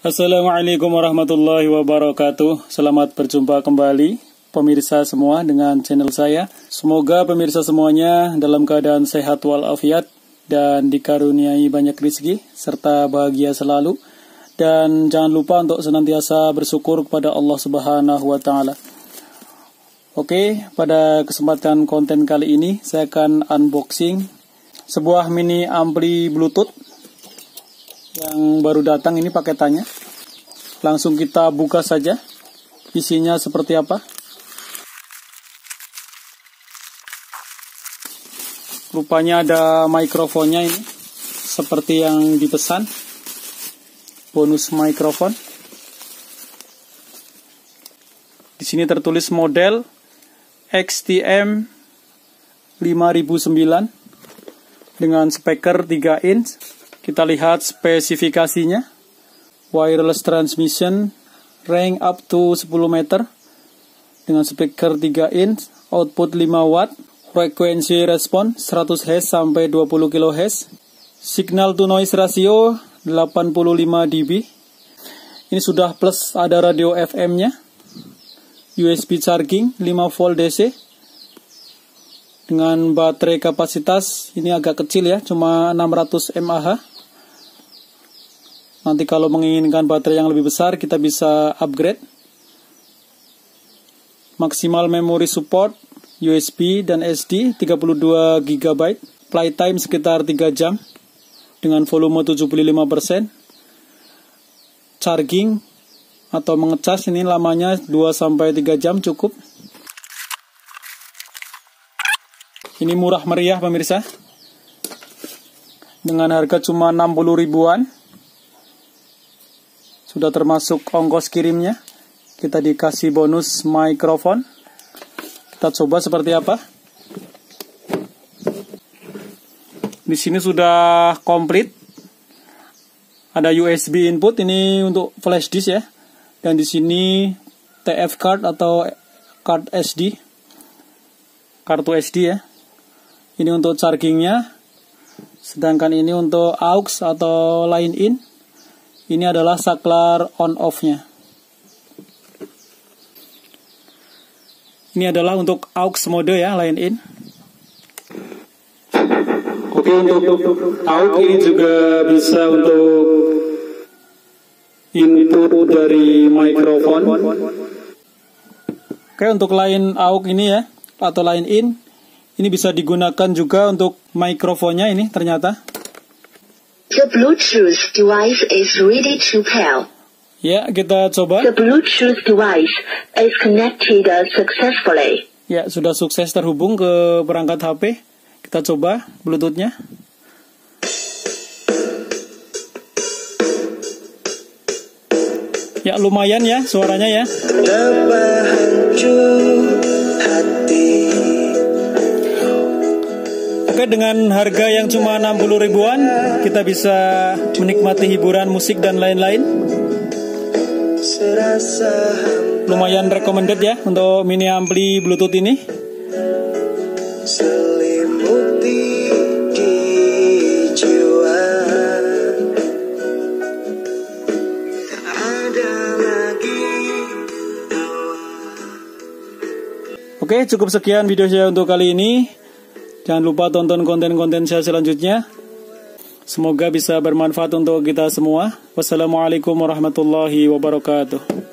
Assalamualaikum warahmatullahi wabarakatuh. Selamat berjumpa kembali pemirsa semua dengan channel saya. Semoga pemirsa semuanya dalam keadaan sehat walafiat dan dikaruniai banyak rezeki serta bahagia selalu. Dan jangan lupa untuk senantiasa bersyukur kepada Allah Subhanahu wa taala. Oke, pada kesempatan konten kali ini saya akan unboxing sebuah mini ampli Bluetooth yang baru datang ini paketannya. Langsung kita buka saja. Isinya seperti apa? Rupanya ada mikrofonnya ini. Seperti yang dipesan. Bonus mikrofon. Di sini tertulis model XTM 5009 dengan speaker 3 inch kita lihat spesifikasinya. Wireless transmission, range up to 10 meter dengan speaker 3 inch, output 5 watt, frekuensi respon 100 Hz sampai 20 kHz, signal to noise ratio 85 dB. Ini sudah plus ada radio FM-nya. USB charging 5 volt DC dengan baterai kapasitas ini agak kecil ya, cuma 600 mAh. Nanti kalau menginginkan baterai yang lebih besar, kita bisa upgrade. Maksimal memory support USB dan SD 32 GB. Playtime sekitar 3 jam dengan volume 75%. Charging atau mengecas ini lamanya 2 sampai 3 jam cukup. Ini murah meriah pemirsa. Dengan harga cuma 60 ribuan sudah termasuk ongkos kirimnya. Kita dikasih bonus mikrofon. Kita coba seperti apa. Di sini sudah komplit. Ada USB input ini untuk flash disk ya. Dan di sini TF card atau card SD. Kartu SD ya. Ini untuk chargingnya. Sedangkan ini untuk aux atau line in ini adalah saklar on off-nya. Ini adalah untuk aux mode ya, line in. Oke, untuk aux ini juga bisa untuk input dari mikrofon. Oke, untuk line aux ini ya, atau line in, ini bisa digunakan juga untuk mikrofonnya ini ternyata. The Bluetooth device is ready to pair. Ya, kita coba. The Bluetooth device is connected successfully. Ya, sudah sukses terhubung ke perangkat HP. Kita coba Bluetooth-nya. Ya, lumayan ya suaranya ya. Dengan harga yang cuma 60 ribuan kita bisa menikmati hiburan musik dan lain-lain. Lumayan recommended ya untuk mini ampli Bluetooth ini. Oke, cukup sekian video saya untuk kali ini. Jangan lupa tonton konten-konten saya selanjutnya. Semoga bisa bermanfaat untuk kita semua. Wassalamualaikum warahmatullahi wabarakatuh.